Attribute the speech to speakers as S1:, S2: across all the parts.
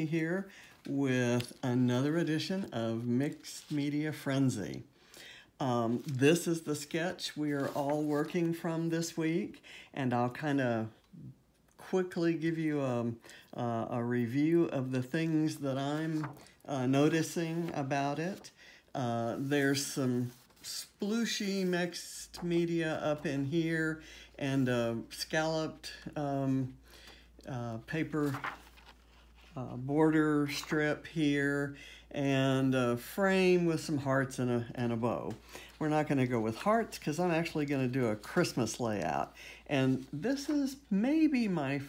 S1: here with another edition of Mixed Media Frenzy. Um, this is the sketch we are all working from this week, and I'll kind of quickly give you a, uh, a review of the things that I'm uh, noticing about it. Uh, there's some splooshy mixed media up in here and a scalloped um, uh, paper uh, border strip here and a frame with some hearts and a, and a bow. We're not going to go with hearts because I'm actually going to do a Christmas layout. And this is maybe my,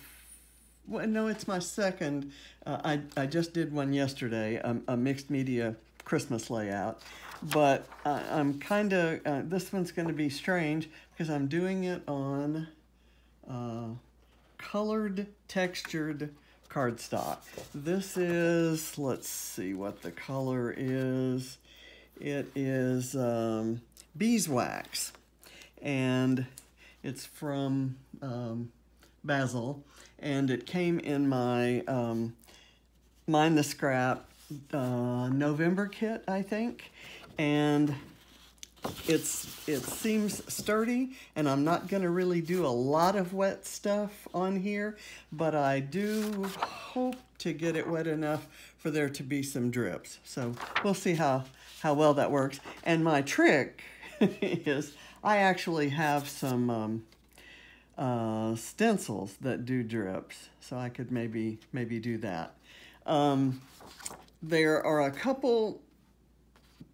S1: well, no, it's my second. Uh, I, I just did one yesterday, a, a mixed media Christmas layout. But uh, I'm kind of, uh, this one's going to be strange because I'm doing it on uh, colored textured cardstock. This is, let's see what the color is. It is um, beeswax, and it's from um, Bazzill, and it came in my um, Mind the Scrap uh, November kit, I think, and it's it seems sturdy and I'm not going to really do a lot of wet stuff on here but I do hope to get it wet enough for there to be some drips. So we'll see how how well that works. And my trick is I actually have some um, uh, stencils that do drips so I could maybe maybe do that. Um, there are a couple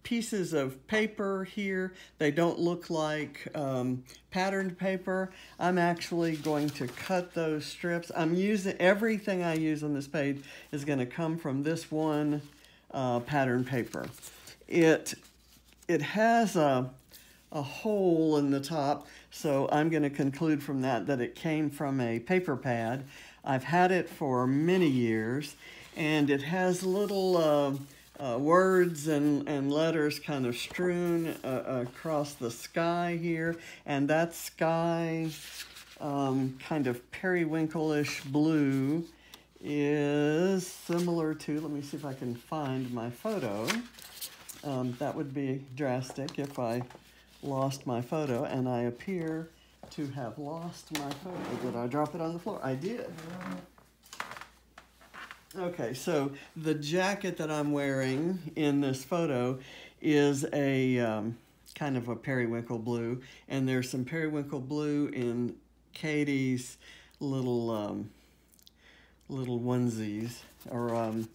S1: pieces of paper here. They don't look like um, patterned paper. I'm actually going to cut those strips. I'm using, everything I use on this page is gonna come from this one uh, pattern paper. It, it has a, a hole in the top, so I'm gonna conclude from that that it came from a paper pad. I've had it for many years, and it has little uh, uh, words and, and letters kind of strewn uh, across the sky here. And that sky, um, kind of periwinkle-ish blue, is similar to, let me see if I can find my photo. Um, that would be drastic if I lost my photo, and I appear to have lost my photo. Did I drop it on the floor? I did. Okay, so the jacket that I'm wearing in this photo is a um, kind of a periwinkle blue, and there's some periwinkle blue in Katie's little um, little onesies, or um,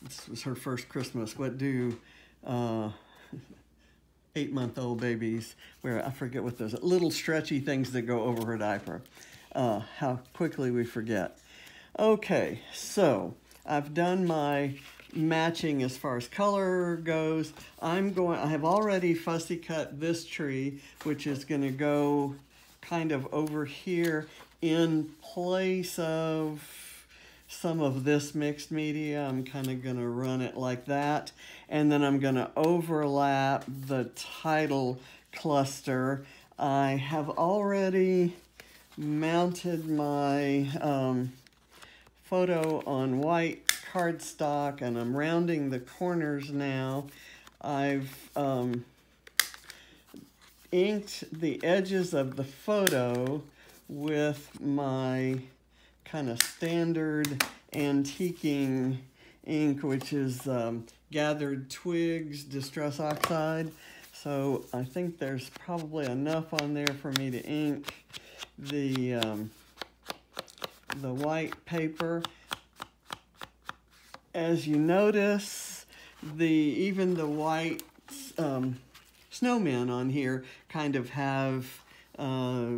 S1: this was her first Christmas. What do uh, eight-month-old babies wear? I forget what those little stretchy things that go over her diaper. Uh, how quickly we forget. Okay, so I've done my matching as far as color goes. I'm going, I have already fussy cut this tree, which is gonna go kind of over here in place of some of this mixed media. I'm kind of gonna run it like that. And then I'm gonna overlap the title cluster. I have already mounted my um, photo on white cardstock and I'm rounding the corners now. I've um, inked the edges of the photo with my kind of standard antiquing ink, which is um, gathered twigs distress oxide. So I think there's probably enough on there for me to ink the um, the white paper. As you notice, the even the white um, snowmen on here kind of have uh,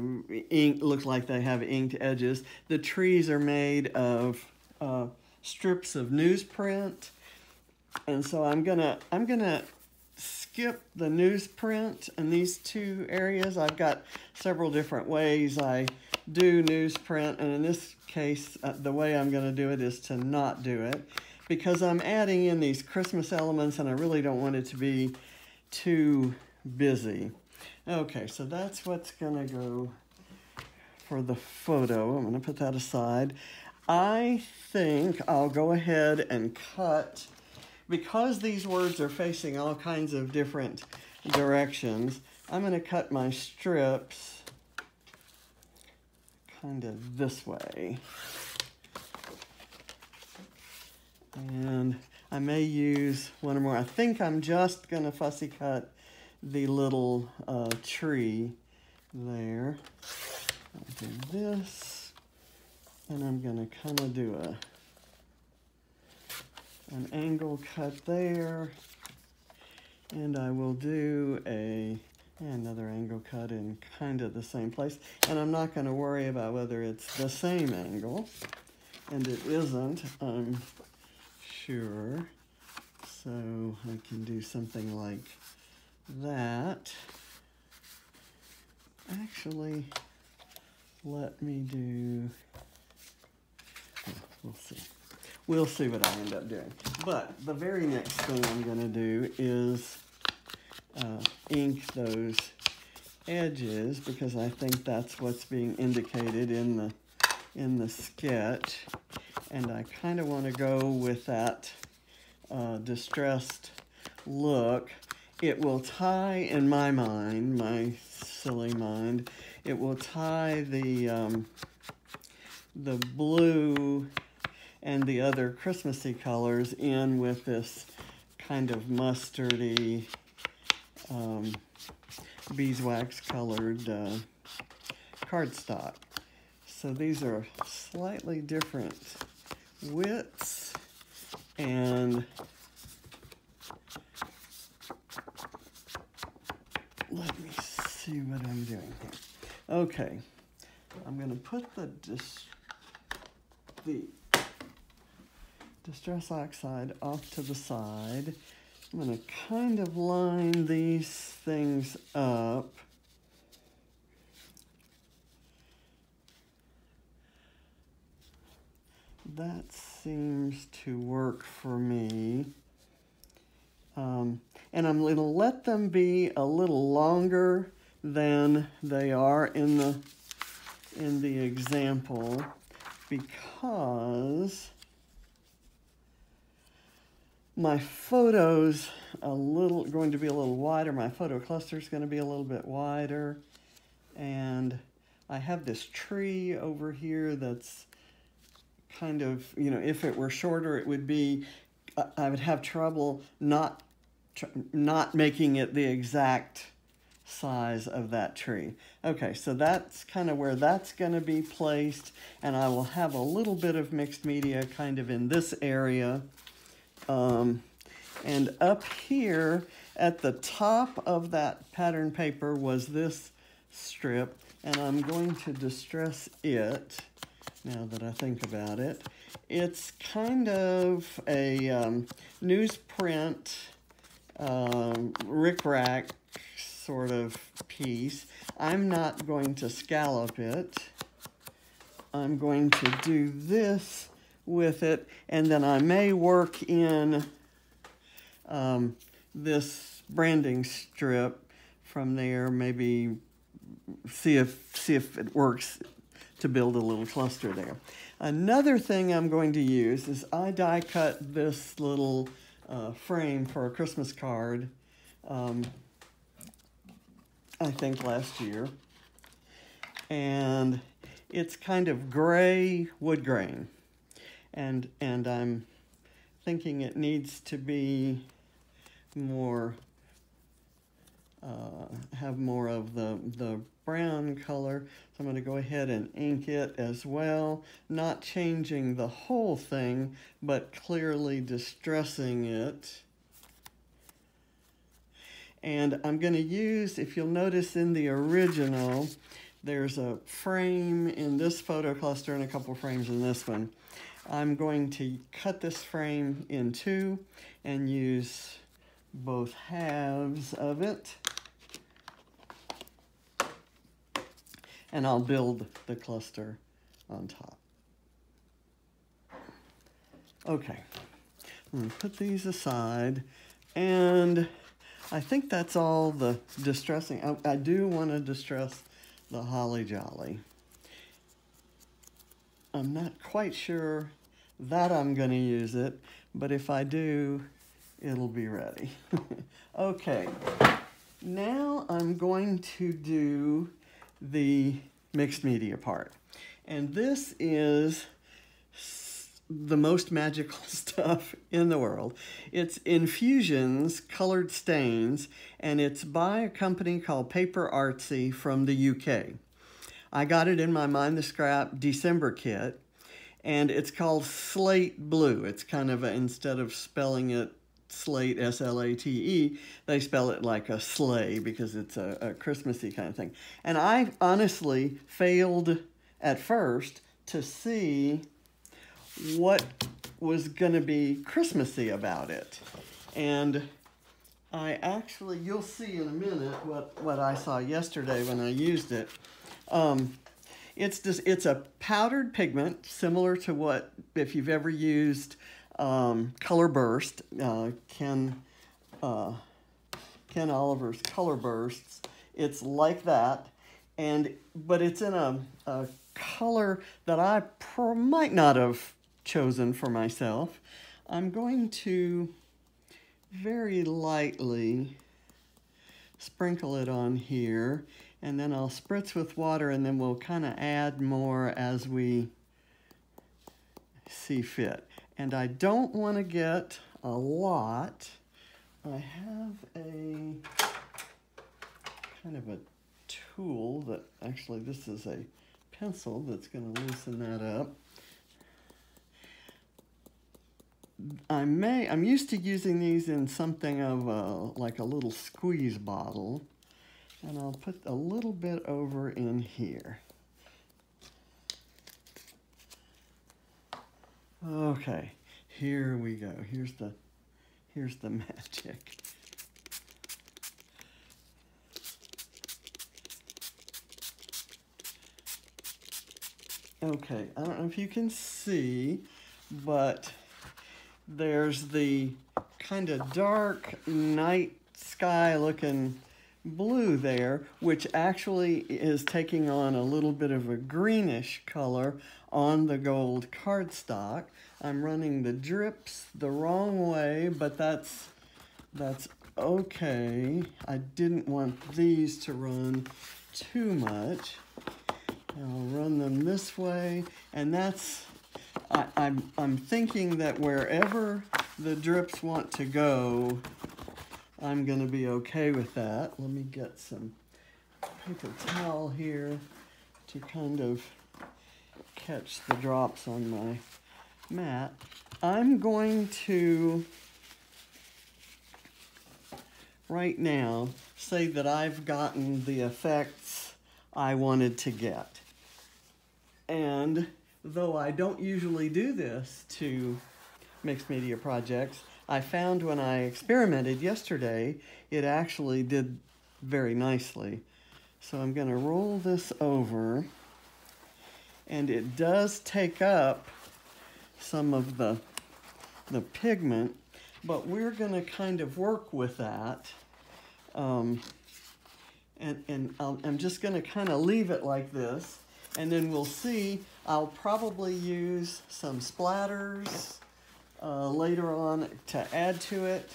S1: ink, look like they have inked edges. The trees are made of uh, strips of newsprint. And so I'm gonna, I'm gonna skip the newsprint in these two areas. I've got several different ways I do newsprint, and in this case, uh, the way I'm going to do it is to not do it because I'm adding in these Christmas elements and I really don't want it to be too busy. Okay, so that's what's going to go for the photo. I'm going to put that aside. I think I'll go ahead and cut, because these words are facing all kinds of different directions, I'm going to cut my strips kind of this way. And I may use one or more. I think I'm just going to fussy cut the little uh, tree there. I'll do this, and I'm going to kind of do a an angle cut there, and I will do a Eh, another angle cut in kind of the same place. And I'm not going to worry about whether it's the same angle, and it isn't, I'm sure. So I can do something like that. Actually, let me do, we'll see. We'll see what I end up doing. But the very next thing I'm going to do is uh, ink those edges because I think that's what's being indicated in the in the sketch. And I kind of want to go with that uh, distressed look. It will tie in my mind my silly mind it will tie the um, the blue and the other Christmassy colors in with this kind of mustardy um, beeswax colored uh, cardstock. So these are slightly different widths and let me see what I'm doing here. Okay, I'm going to put the dis the distress oxide off to the side. I'm going to kind of line these things up. That seems to work for me. Um, and I'm going to let them be a little longer than they are in the in the example because my photos a little going to be a little wider. My photo cluster is going to be a little bit wider. And I have this tree over here that's kind of, you know, if it were shorter, it would be, I would have trouble not, not making it the exact size of that tree. Okay, so that's kind of where that's going to be placed. And I will have a little bit of mixed media kind of in this area. Um, and up here at the top of that pattern paper was this strip, and I'm going to distress it now that I think about it. It's kind of a um, newsprint um, rickrack sort of piece. I'm not going to scallop it. I'm going to do this with it, and then I may work in um, this branding strip from there, maybe see if, see if it works to build a little cluster there. Another thing I'm going to use is I die cut this little uh, frame for a Christmas card, um, I think last year. And it's kind of gray wood grain and and I'm thinking it needs to be more uh, have more of the the brown color. So I'm going to go ahead and ink it as well not changing the whole thing but clearly distressing it. And I'm going to use if you'll notice in the original there's a frame in this photo cluster and a couple frames in this one I'm going to cut this frame in two and use both halves of it. And I'll build the cluster on top. Okay, I'm gonna put these aside and I think that's all the distressing. I, I do want to distress the Holly Jolly. I'm not quite sure that I'm going to use it, but if I do, it'll be ready. okay, now I'm going to do the mixed media part. And this is the most magical stuff in the world. It's infusions, colored stains, and it's by a company called Paper Artsy from the UK. I got it in my Mind the Scrap December kit, and it's called Slate Blue. It's kind of a, instead of spelling it slate, S-L-A-T-E, they spell it like a sleigh because it's a, a Christmassy kind of thing. And I honestly failed at first to see what was going to be Christmassy about it. And I actually, you'll see in a minute what, what I saw yesterday when I used it. Um, it's just, it's a powdered pigment similar to what, if you've ever used um, Color Burst, uh, Ken, uh, Ken Oliver's Color Bursts, it's like that. And, but it's in a, a color that I might not have chosen for myself. I'm going to very lightly sprinkle it on here and then I'll spritz with water and then we'll kind of add more as we see fit. And I don't want to get a lot. I have a kind of a tool that actually this is a pencil that's going to loosen that up. I may, I'm used to using these in something of a, like a little squeeze bottle. And I'll put a little bit over in here. Okay, here we go. Here's the, here's the magic. Okay, I don't know if you can see, but there's the kind of dark night sky looking blue there, which actually is taking on a little bit of a greenish color on the gold cardstock. I'm running the drips the wrong way, but that's, that's okay. I didn't want these to run too much. I'll run them this way, and that's I, I'm, I'm thinking that wherever the drips want to go, I'm going to be okay with that. Let me get some paper towel here to kind of catch the drops on my mat. I'm going to, right now, say that I've gotten the effects I wanted to get. And though I don't usually do this to mixed media projects, I found when I experimented yesterday, it actually did very nicely. So I'm going to roll this over, and it does take up some of the, the pigment, but we're going to kind of work with that. Um, and and i I'm just going to kind of leave it like this, and then we'll see I'll probably use some splatters uh, later on to add to it.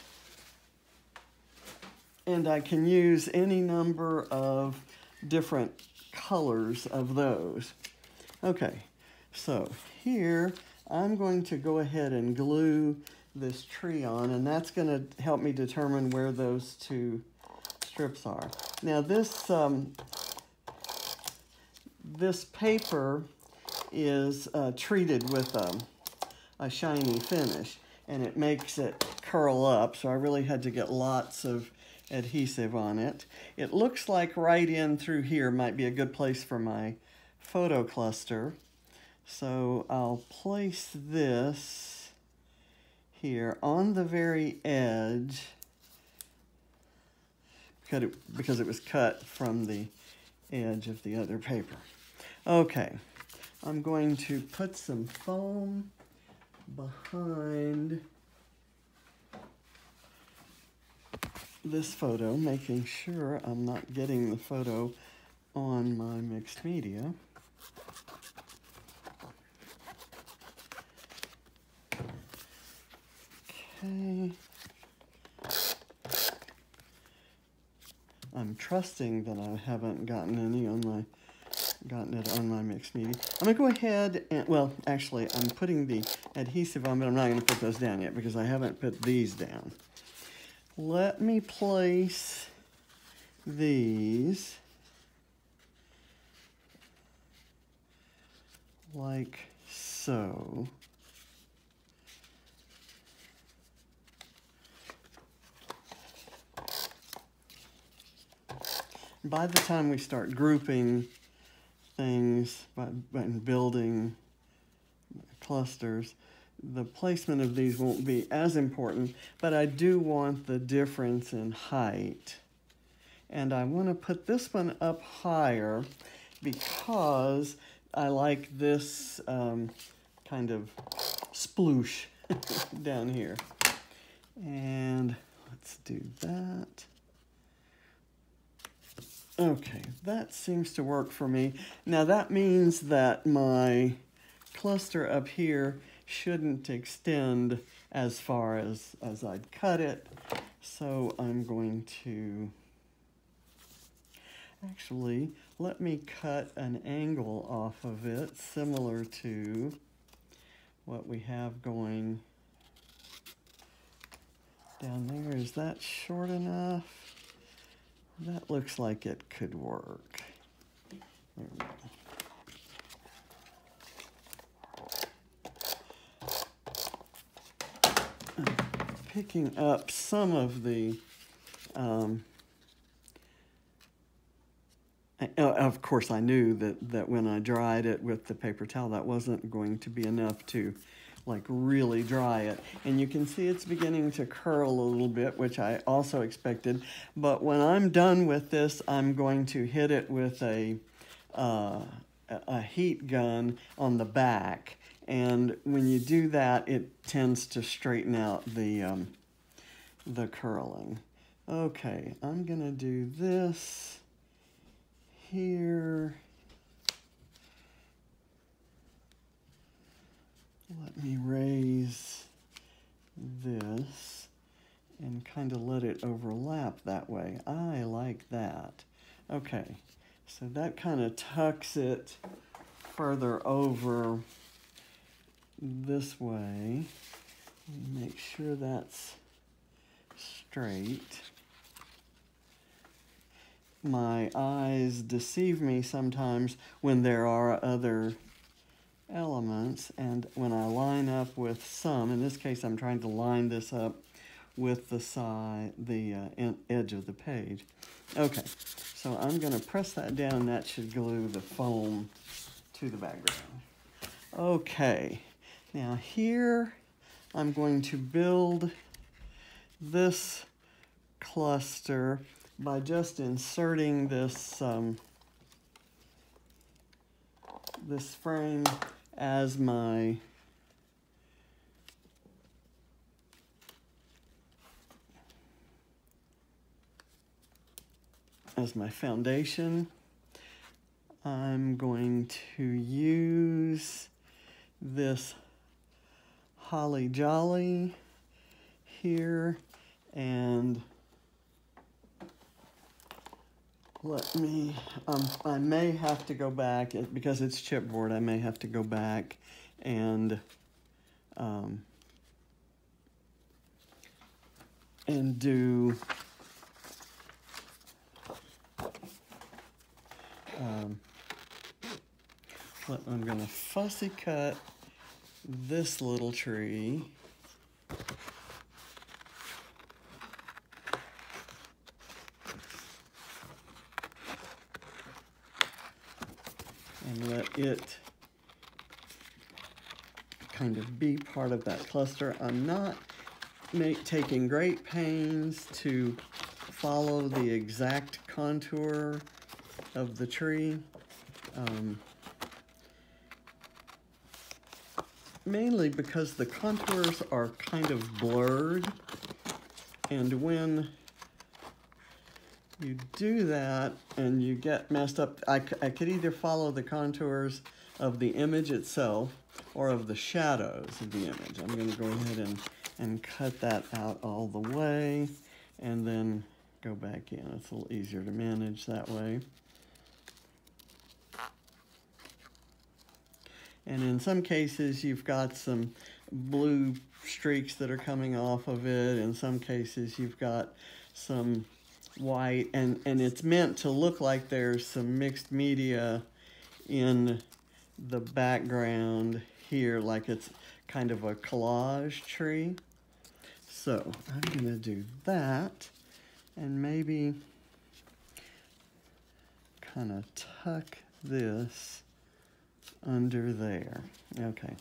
S1: And I can use any number of different colors of those. Okay, so here I'm going to go ahead and glue this tree on and that's going to help me determine where those two strips are. Now this, um, this paper is uh, treated with a, a shiny finish and it makes it curl up. So I really had to get lots of adhesive on it. It looks like right in through here might be a good place for my photo cluster. So I'll place this here on the very edge because it, because it was cut from the edge of the other paper. Okay. I'm going to put some foam behind this photo, making sure I'm not getting the photo on my mixed media. Okay. I'm trusting that I haven't gotten any on my gotten it on my mixed media. I'm gonna go ahead and well actually I'm putting the adhesive on but I'm not gonna put those down yet because I haven't put these down. Let me place these like so. By the time we start grouping things by, by building clusters, the placement of these won't be as important, but I do want the difference in height. And I want to put this one up higher because I like this um, kind of sploosh down here. And let's do that. Okay, that seems to work for me. Now that means that my cluster up here shouldn't extend as far as, as I'd cut it. So I'm going to, actually, let me cut an angle off of it similar to what we have going down there. Is that short enough? That looks like it could work. Picking up some of the, um, of course I knew that, that when I dried it with the paper towel, that wasn't going to be enough to like really dry it. And you can see it's beginning to curl a little bit, which I also expected. But when I'm done with this, I'm going to hit it with a, uh, a heat gun on the back. And when you do that, it tends to straighten out the, um, the curling. Okay, I'm gonna do this here let me raise this and kind of let it overlap that way. I like that. Okay, so that kind of tucks it further over this way. Make sure that's straight. My eyes deceive me sometimes when there are other elements and when I line up with some, in this case I'm trying to line this up with the side, the uh, edge of the page. Okay, so I'm going to press that down. That should glue the foam to the background. Okay, now here I'm going to build this cluster by just inserting this um, this frame as my as my foundation. I'm going to use this Holly Jolly here and let me, um, I may have to go back, because it's chipboard, I may have to go back and, um, and do, um, I'm going to fussy cut this little tree. and let it kind of be part of that cluster. I'm not make, taking great pains to follow the exact contour of the tree. Um, mainly because the contours are kind of blurred and when you do that and you get messed up, I, I could either follow the contours of the image itself or of the shadows of the image. I'm going to go ahead and and cut that out all the way and then go back in. It's a little easier to manage that way. And in some cases, you've got some blue streaks that are coming off of it. In some cases, you've got some white, and, and it's meant to look like there's some mixed media in the background here, like it's kind of a collage tree. So I'm going to do that and maybe kind of tuck this under there. Okay.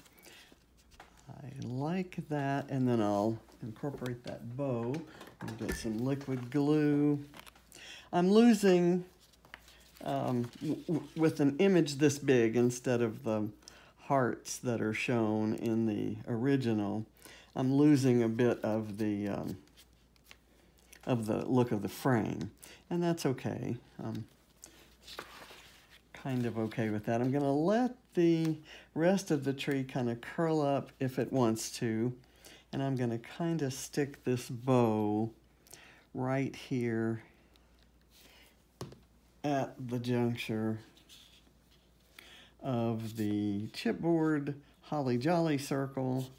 S1: I like that, and then I'll incorporate that bow and get some liquid glue. I'm losing um, with an image this big instead of the hearts that are shown in the original. I'm losing a bit of the um, of the look of the frame, and that's okay. Um, kind of okay with that. I'm going to let the rest of the tree kind of curl up if it wants to. And I'm going to kind of stick this bow right here at the juncture of the chipboard holly jolly circle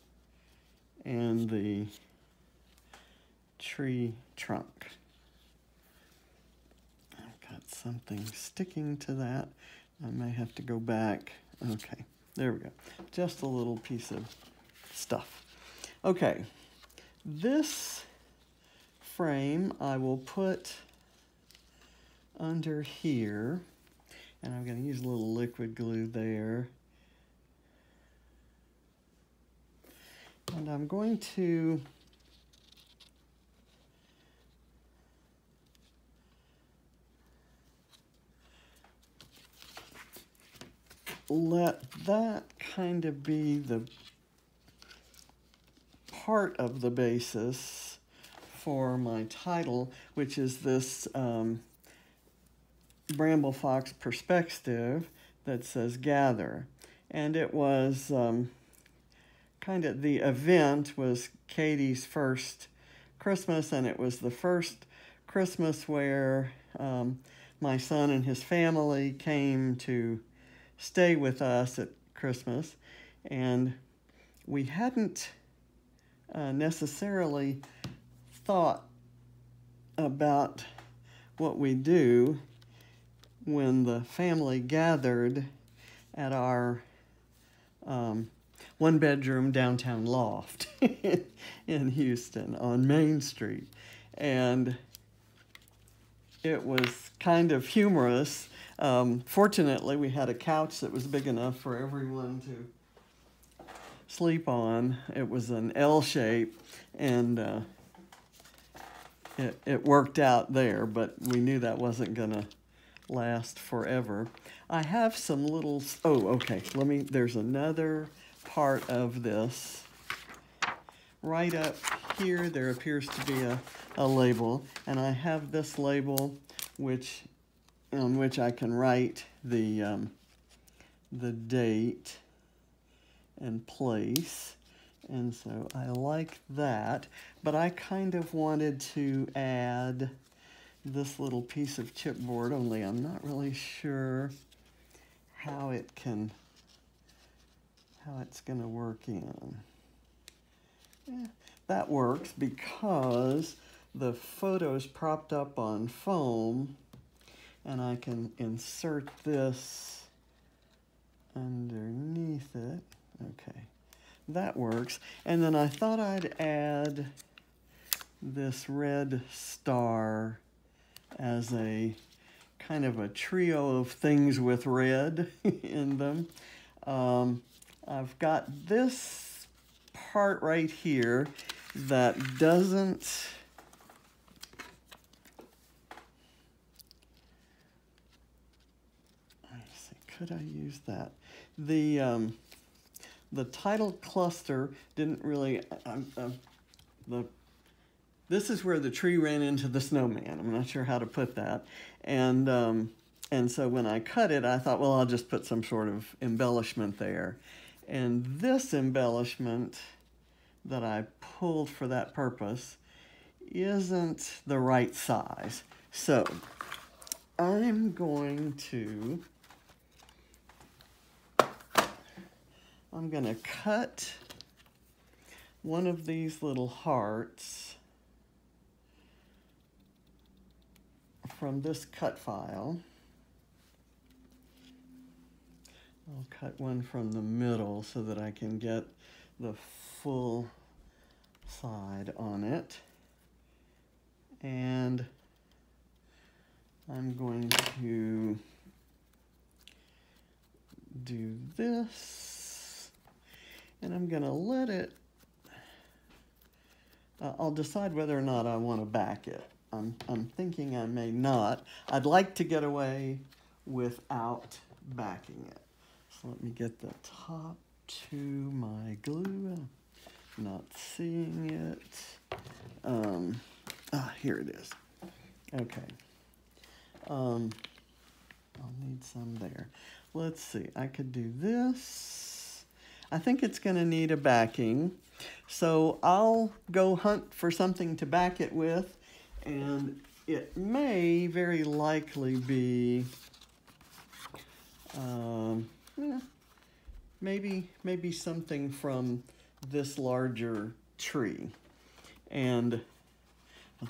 S1: and the tree trunk. Something sticking to that. I may have to go back. Okay, there we go. Just a little piece of stuff. Okay, this frame I will put under here. And I'm going to use a little liquid glue there. And I'm going to let that kind of be the part of the basis for my title, which is this um, Bramble Fox perspective that says gather. And it was um, kind of the event was Katie's first Christmas, and it was the first Christmas where um, my son and his family came to stay with us at Christmas, and we hadn't uh, necessarily thought about what we do when the family gathered at our um, one bedroom downtown loft in Houston on Main Street. And it was kind of humorous um, fortunately, we had a couch that was big enough for everyone to sleep on. It was an L shape, and uh, it, it worked out there, but we knew that wasn't going to last forever. I have some little, oh, okay, let me, there's another part of this. Right up here, there appears to be a, a label, and I have this label, which on which I can write the, um, the date and place. And so I like that, but I kind of wanted to add this little piece of chipboard, only I'm not really sure how it can, how it's going to work in. Yeah, that works because the photo is propped up on foam and I can insert this underneath it. Okay, that works. And then I thought I'd add this red star as a kind of a trio of things with red in them. Um, I've got this part right here that doesn't could I use that? The um, the title cluster didn't really. Um, um, the this is where the tree ran into the snowman. I'm not sure how to put that, and um, and so when I cut it, I thought, well, I'll just put some sort of embellishment there, and this embellishment that I pulled for that purpose isn't the right size. So I'm going to, I'm going to cut one of these little hearts from this cut file. I'll cut one from the middle so that I can get the full side on it. And I'm going to do this and I'm going to let it, uh, I'll decide whether or not I want to back it. I'm, I'm thinking I may not. I'd like to get away without backing it. So let me get the top to my glue. Not seeing it. Um, ah, here it is. Okay. Um, I'll need some there. Let's see, I could do this. I think it's going to need a backing. So I'll go hunt for something to back it with, and it may very likely be, um, yeah, maybe, maybe something from this larger tree. And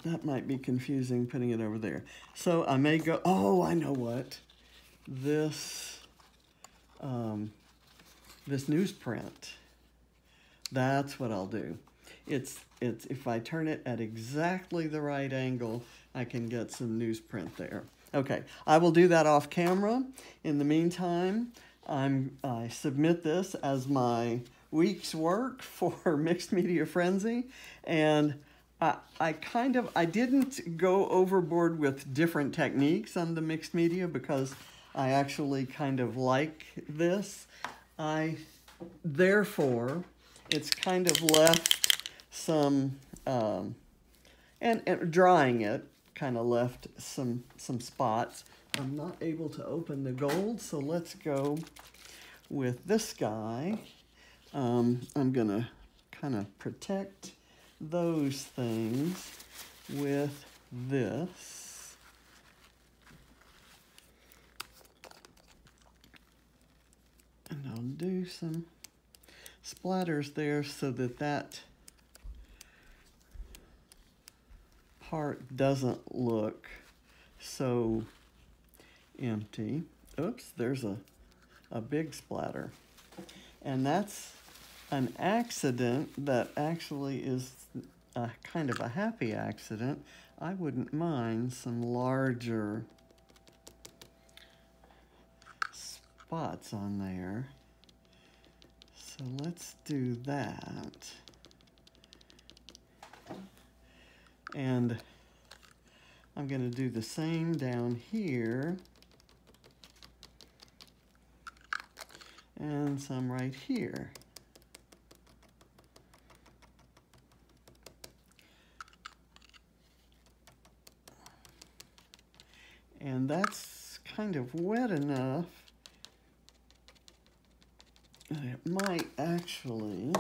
S1: that might be confusing putting it over there. So I may go, oh, I know what. This, um, this newsprint, that's what I'll do. It's, it's, if I turn it at exactly the right angle, I can get some newsprint there. Okay, I will do that off camera. In the meantime, I'm, I submit this as my week's work for Mixed Media Frenzy, and I, I kind of, I didn't go overboard with different techniques on the mixed media because I actually kind of like this. I, therefore, it's kind of left some, um, and, and drying it kind of left some, some spots. I'm not able to open the gold, so let's go with this guy. Um, I'm gonna kind of protect those things with this. And I'll do some splatters there so that that part doesn't look so empty. Oops, there's a, a big splatter. And that's an accident that actually is a kind of a happy accident, I wouldn't mind some larger spots on there. So let's do that. And I'm going to do the same down here. And some right here. And that's kind of wet enough that it might actually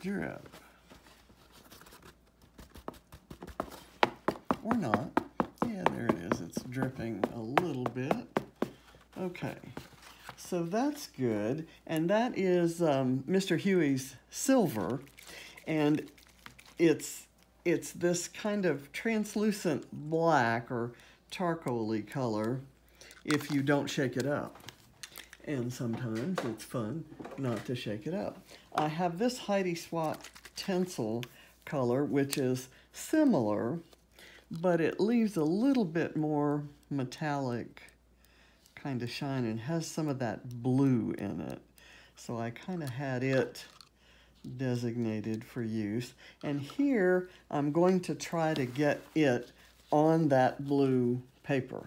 S1: drip. Or not. Yeah, there it is. It's dripping a little bit. Okay, so that's good. And that is um, Mr. Huey's silver. And it's it's this kind of translucent black or charcoaly color if you don't shake it up. And sometimes it's fun not to shake it up. I have this Heidi Swapp Tinsel color, which is similar, but it leaves a little bit more metallic kind of shine and has some of that blue in it. So I kind of had it designated for use. And here, I'm going to try to get it on that blue paper.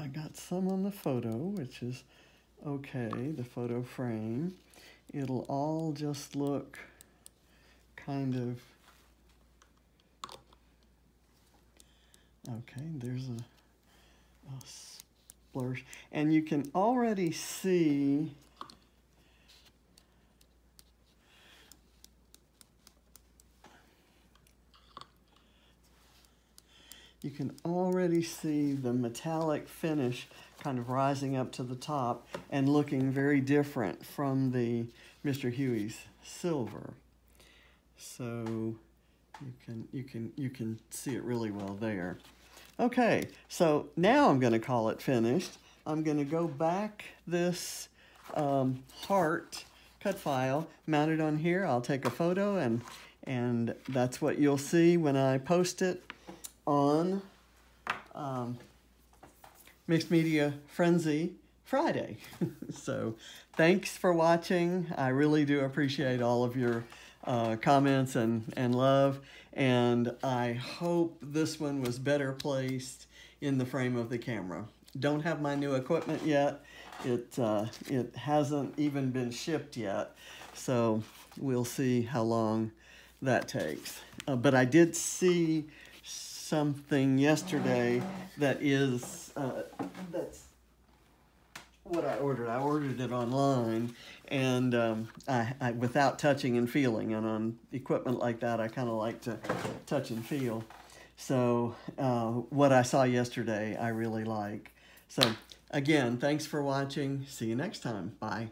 S1: I got some on the photo, which is okay, the photo frame. It'll all just look kind of, okay, there's a, a blurs. And you can already see you can already see the metallic finish kind of rising up to the top and looking very different from the Mister Huey's silver. So you can you can you can see it really well there. Okay, so now I'm going to call it finished. I'm going to go back this um, heart cut file mounted on here. I'll take a photo and and that's what you'll see when I post it on um, Mixed Media Frenzy Friday. so thanks for watching. I really do appreciate all of your uh, comments and, and love. And I hope this one was better placed in the frame of the camera. Don't have my new equipment yet. It, uh, it hasn't even been shipped yet. So we'll see how long that takes. Uh, but I did see something yesterday that is, uh, that's what I ordered. I ordered it online, and um, I, I, without touching and feeling. And on equipment like that, I kind of like to touch and feel. So uh, what I saw yesterday, I really like. So again, thanks for watching. See you next time. Bye.